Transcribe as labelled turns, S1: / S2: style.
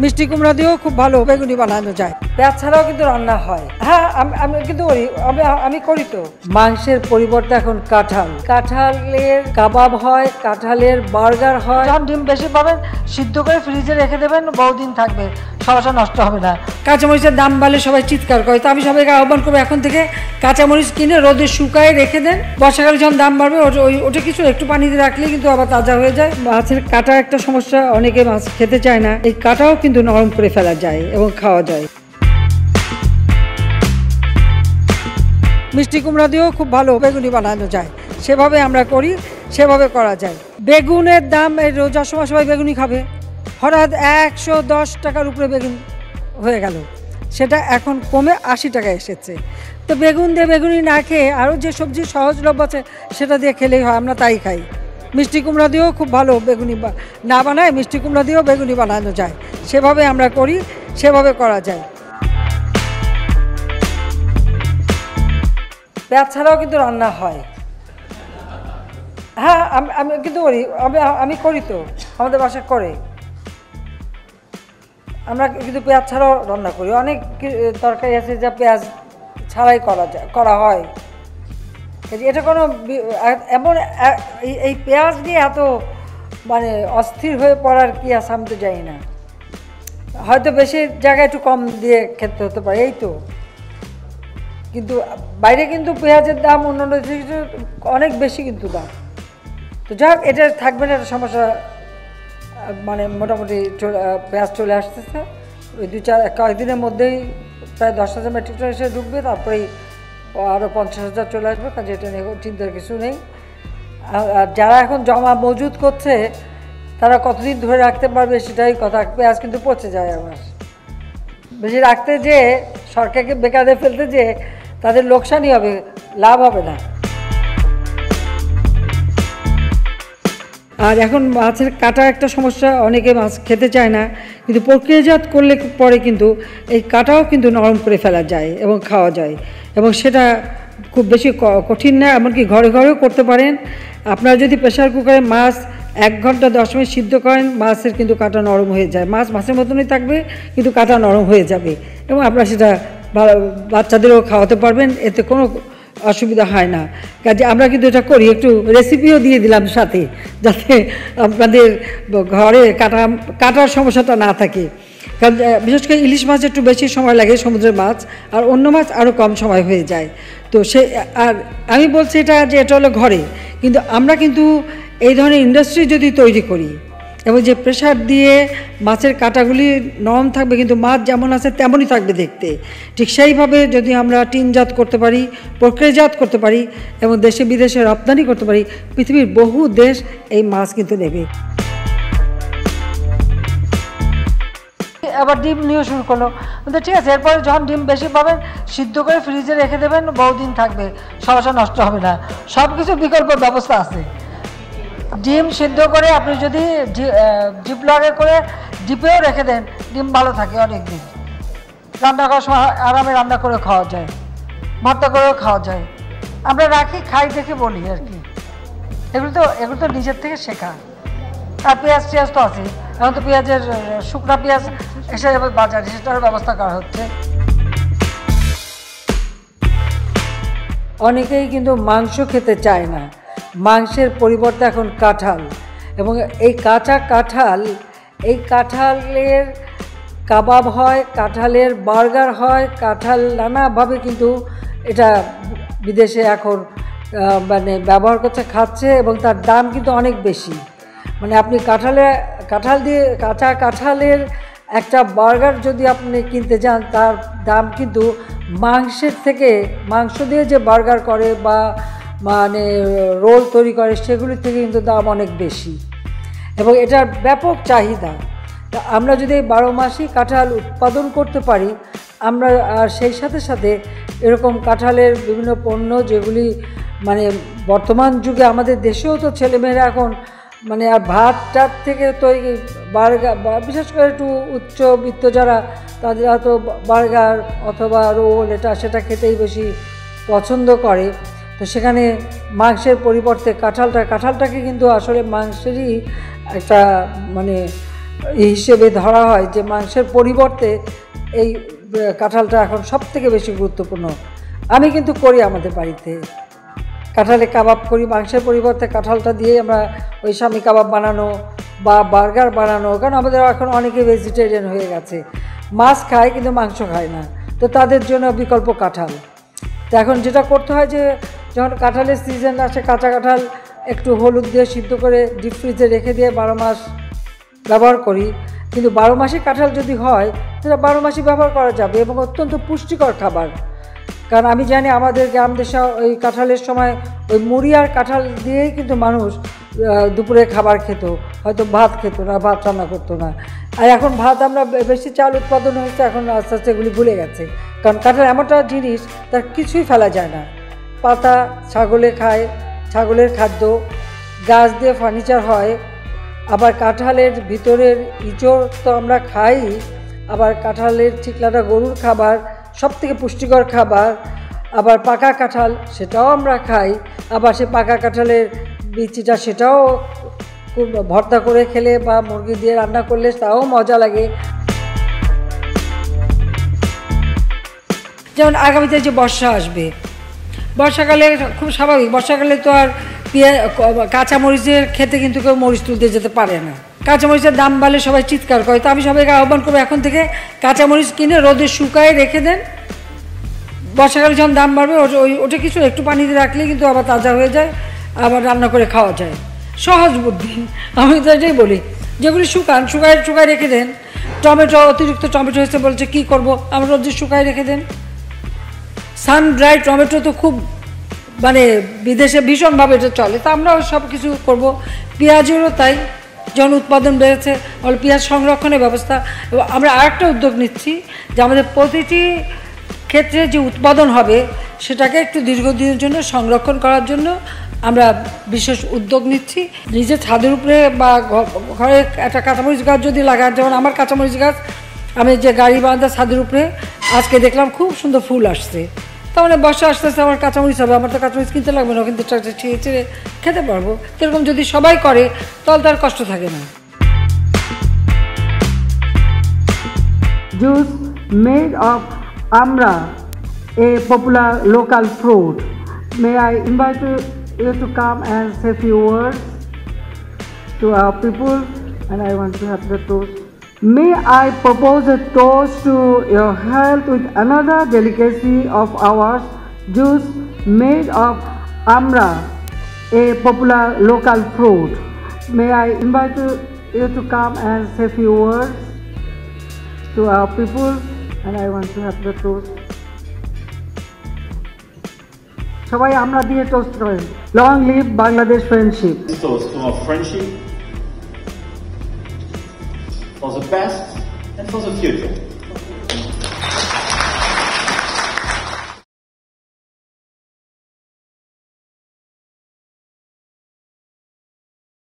S1: মিষ্টি কুমড়া দিয়েও খুব ভালো বেগুনি বানানো যায়। পেঁয়াজ ছাড়াও কিন্তু রান্না হয়। হ্যাঁ আমি কিন্তু করি আমি আমি করি তো। মাংসের পরিবর্তে এখন কাঁঠাল। কাঁঠালের কাবাব হয় কাঁঠালের বার্গার হয়। যখন ডিম বেশি পাবেন সিদ্ধ করে ফ্রিজে রেখে দেবেন বহুদিন থাকবে। সমস্যা নষ্ট হবে না। কাঁচামরিচের দাম বাড়লে সবাই চিৎকার করে। তো আমি সবাইকে আহ্বান করব এখন থেকে কাঁচামরিচ কিনে রোদে শুকায় রেখে দেন। বর্ষাকালে যখন দাম বাড়বে ওটা ওই ওটা কিছু একটু পানিতে রাখলেই কিন্তু আবার তাজা হয়ে যায়। মাছের কাটা একটা সমস্যা অনেকে মাছ খেতে চায় না। এই কাটাও কিন্তু নরম করে ফেলা যায় এবং খাওয়া যায়। মিষ্টি কুমড়া দিয়েও খুব ভালো বেগুনি বানানো যায়। সেভাবে আমরা করি, সেভাবে করা যায়। বেগুনের দাম এই রোজার সময় সবাই বেগুনি খাবে। হঠাৎ একশো দশ টাকার উপরে বেগুন হয়ে গেল। সেটা এখন কমে আশি টাকা এসেছে। তো বেগুন দিয়ে বেগুনি না খেয়ে আরও যে সবজি সহজলভ্য আছে, সেটা দিয়ে খেলেই হয়, আমরা তাই খাই। মিষ্টি কুমড়া দিয়েও খুব ভালো বেগুনি না বানায়, মিষ্টি কুমড়া দিয়েও বেগুনি বানানো যায়। সেভাবে আমরা করি, সেভাবে করা যায়। পেঁয়াজ ছাড়াও কিন্তু রান্না হয়। হ্যাঁ আমি আমি কিন্তু করি, আমি আমি করি তো, আমাদের বাসায় করে। আমরা কিন্তু পেঁয়াজ ছাড়াও রান্না করি। অনেক তরকারি আছে যা পেঁয়াজ ছাড়াই করা যায়, করা হয়। এটা কোনো এমন এই- পেঁয়াজ নিয়ে এত মানে অস্থির হয়ে পড়ার কি আছে আমি তো জানি না। হয়তো বেশি জায়গায় একটু কম দিয়ে খেতে হতে পারে, এই তো। কিন্তু বাইরে কিন্তু পেঁয়াজের দাম, অন্যান্য অনেক বেশি কিন্তু দাম। তো যাক এটা থাকবে না একটা সমস্যা মানে মোটামুটি পেঁয়াজ চলে আসতেছে। ওই দু চার, কয়েকদিনের মধ্যেই প্রায় দশ হাজার মেট্রিক টন এসে ঢুকবে, তারপরেই আরও পঞ্চাশ হাজার চলে আসবে, কাজে এটা নিয়ে চিন্তার কিছু নেই। আর যারা এখন জমা মজুদ করছে তারা কতদিন ধরে রাখতে পারবে সেটাই কথা। পেঁয়াজ কিন্তু পচে যায় আমার বেশি রাখতে যে সরকারকে বেকারে ফেলতে যে তাদের লোকসানই হবে, লাভ হবে না। আর এখন মাছের কাটা একটা সমস্যা, অনেকে মাছ খেতে চায় না, কিন্তু প্রক্রিয়াজাত করলে পরে কিন্তু এই কাটাও কিন্তু নরম করে ফেলা যায় এবং খাওয়া যায়। এবং সেটা খুব বেশি কঠিন না, এমনকি ঘরে ঘরেও করতে পারেন। আপনারা যদি প্রেশার কুকারে মাছ এক ঘণ্টা দশ মিনিট সিদ্ধ করেন, মাছের কিন্তু কাটা নরম হয়ে যায়। মাছ মাছের মতনই থাকবে, কিন্তু কাটা নরম হয়ে যাবে। এবং আপনারা সেটা বাচ্চাদেরও খাওয়াতে পারবেন, এতে কোনো অসুবিধা হয় না। কাজে আমরা কিন্তু এটা করি, একটু রেসিপিও দিয়ে দিলাম সাথে, যাতে আপনাদের ঘরে কাটা, কাটার সমস্যাটা না থাকে। কারণ বিশেষ করে ইলিশ মাছ একটু বেশি সময় লাগে, সমুদ্রের মাছ, আর অন্য মাছ আরও কম সময় হয়ে যায়। তো সে, আর আমি বলছি এটা যে এটা হলো ঘরে, কিন্তু আমরা কিন্তু এই ধরনের ইন্ডাস্ট্রি যদি তৈরি করি, এবং যে প্রেশার দিয়ে মাছের কাটাগুলি নরম থাকবে, কিন্তু মাছ যেমন আছে তেমনই থাকবে দেখতে। ঠিক সেইভাবে যদি আমরা টিনজাত করতে পারি, প্রক্রিয়াজাত করতে পারি, এবং দেশে বিদেশে রপ্তানি করতে পারি, পৃথিবীর বহু দেশ এই মাছ কিন্তু নেবে। আবার ডিম নিয়ে শুরু করল। কিন্তু ঠিক আছে, এরপরে যখন ডিম বেশি পাবেন, সিদ্ধ করে ফ্রিজে রেখে দেবেন, বহুদিন থাকবে। সমস্যা নষ্ট হবে না। সব কিছু বিকল্প ব্যবস্থা আছে। ডিম সিদ্ধ করে আপনি যদি জিপলগে করে ডিপেও রেখে দেন, ডিম ভালো থাকে অনেক দিন রান্না করার সময় আরামে রান্না করে খাওয়া যায়, ভর্তা করেও খাওয়া যায়। আমরা রাখি, খাই, দেখে বলি আর কি। এগুলো তো এগুলো তো নিজের থেকে শেখা। আর পেঁয়াজ টিয়াজ তো আছে এখন তো পেঁয়াজের শুকনা পেঁয়াজ এসে বাজারে সেটারও ব্যবস্থা করা হচ্ছে। অনেকেই কিন্তু মাংস খেতে চায় না। মাংসের পরিবর্তে এখন কাঁঠাল এবং এই কাঁচা কাঁঠাল, এই কাঁঠালের কাবাব হয়, কাঁঠালের বার্গার হয়, কাঁঠাল নানাভাবে কিন্তু এটা বিদেশে এখন মানে ব্যবহার করছে, খাচ্ছে এবং তার দাম কিন্তু অনেক বেশি। মানে আপনি কাঁঠালে, কাঁঠাল দিয়ে কাঁচা কাঁঠালের একটা বার্গার যদি আপনি কিনতে যান, তার দাম কিন্তু মাংসের থেকে, মাংস দিয়ে যে বার্গার করে বা মানে রোল তৈরি করে, সেগুলির থেকে কিন্তু দাম অনেক বেশি। এবং এটার ব্যাপক চাহিদা। তা আমরা যদি এই বারো মাসই কাঁঠাল উৎপাদন করতে পারি, আমরা আর সেই সাথে সাথে এরকম কাঁঠালের বিভিন্ন পণ্য যেগুলি মানে বর্তমান যুগে আমাদের দেশেও তো ছেলেমেয়েরা এখন মানে আর ভাত টাত থেকে তৈরি বার্গার বিশেষ করে একটু উচ্চবিত্ত যারা, তাদের হয়তো বার্গার অথবা রোল এটা সেটা খেতেই বেশি পছন্দ করে। তো সেখানে মাংসের পরিবর্তে কাঁঠালটা, কাঁঠালটাকে কিন্তু আসলে মাংসেরই একটা মানে হিসেবে ধরা হয় যে মাংসের পরিবর্তে এই কাঁঠালটা এখন সব থেকে বেশি গুরুত্বপূর্ণ। আমি কিন্তু করি আমাদের বাড়িতে। কাঁঠালে কাবাব করি, মাংসের পরিবর্তে কাঁঠালটা দিয়ে আমরা ওই স্বামী কাবাব বানানো বা বার্গার বানানো, কারণ আমাদের এখন অনেকে ভেজিটেরিয়ান হয়ে গেছে। মাছ খায় কিন্তু মাংস খায় না। তো তাদের জন্য বিকল্প কাঁঠাল। তো এখন যেটা করতে হয় যে যখন কাঁঠালের সিজন আসে, কাঁচা কাঁঠাল একটু হলুদ দিয়ে সিদ্ধ করে ডিপ ফ্রিজে রেখে দিয়ে বারো মাস ব্যবহার করি। কিন্তু বারো মাসে কাঁঠাল যদি হয় সেটা বারো মাসে ব্যবহার করা যাবে এবং অত্যন্ত পুষ্টিকর খাবার। কারণ আমি জানি আমাদের গ্রাম দেশে ওই কাঁঠালের সময় ওই মুড়ি আর কাঁঠাল দিয়েই কিন্তু মানুষ দুপুরে খাবার খেত। হয়তো ভাত খেত না, ভাত রান্না করতো না। আর এখন ভাত আমরা বেশি চাল উৎপাদন হয়েছে, এখন আস্তে আস্তে এগুলি ভুলে গেছে। কারণ কাঁঠাল এমনটা জিনিস, তার কিছুই ফেলা যায় না। পাতা ছাগলে খায়, ছাগলের খাদ্য, গাছ দিয়ে ফার্নিচার হয়, আবার কাঁঠালের ভিতরের ইঁচড় তো আমরা খাই, আবার কাঁঠালের ঠিকলাটা গরুর খাবার সব থেকে পুষ্টিকর খাবার, আবার পাকা কাঁঠাল সেটাও আমরা খাই, আবার সে পাকা কাঁঠালের বিচিটা সেটাও ভর্তা করে খেলে বা মুরগি দিয়ে রান্না করলে তাও মজা লাগে। যেমন আগামীতে যে বর্ষা আসবে বর্ষাকালে খুব স্বাভাবিক। বর্ষাকালে তো আর কাঁচামরিচের খেতে কিন্তু কেউ মরিচ তুলতে যেতে পারে না। কাঁচামরিচের দাম বাড়লে সবাই চিৎকার করে। তো আমি সবাইকে আহ্বান করব এখন থেকে কাঁচামরিচ কিনে রোদে শুকায় রেখে দেন। বর্ষাকালে যখন দাম বাড়বে ওই, ওটা কিছু একটু পানিতে রাখলে কিন্তু আবার তাজা হয়ে যায়, আবার রান্না করে খাওয়া যায়। সহজ বুদ্ধি। আমি তো এটাই বলি, যেগুলি শুকান, শুকায় শুকায় রেখে দেন। টমেটো, অতিরিক্ত টমেটো হয়েছে বলছে, কী করব? আমরা রোদে শুকায় রেখে দেন। সান ড্রাই টমেটো তো খুব মানে বিদেশে ভীষণভাবে এটা চলে। তা আমরাও সব কিছু করব। পেঁয়াজেরও তাই, যখন উৎপাদন বেড়েছে ফলে পেঁয়াজ সংরক্ষণের ব্যবস্থা। এবং আমরা আরেকটা উদ্যোগ নিচ্ছি যে আমাদের প্রতিটি ক্ষেত্রে যে উৎপাদন হবে, সেটাকে একটু দীর্ঘদিনের জন্য সংরক্ষণ করার জন্য আমরা বিশেষ উদ্যোগ নিচ্ছি। নিজের ছাদের উপরে বা ঘরে একটা কাঁচামরিচ গাছ যদি লাগান, যেমন আমার কাঁচামরিচ গাছ, আমি যে গাড়ি বাঁধা ছাদের উপরে, আজকে দেখলাম খুব সুন্দর ফুল আসছে। তাহলে মানে বসে আস্তে আস্তে আমার কাঁচামরিচ হবে, আমার তো কাঁচামরিচ কিনতে লাগবে না কিন্তু ছেড়ে ছেড়ে খেতে পারব। সেরকম যদি সবাই করে, তাহলে তার কষ্ট থাকে না।
S2: জুস মেড অফ আমরা a popular local fruit may I invite you to come and safe you word to our people and I want to have the toast May I propose a toast to your health with another delicacy of ours, juice made of amra, a popular local fruit. May I invite you, you to come and say a few words to our people and I want to have the toast. সবাই আমরা দিয়ে toast করেন long live Bangladesh friendship
S3: This toast to our friendship, for the past and for the future.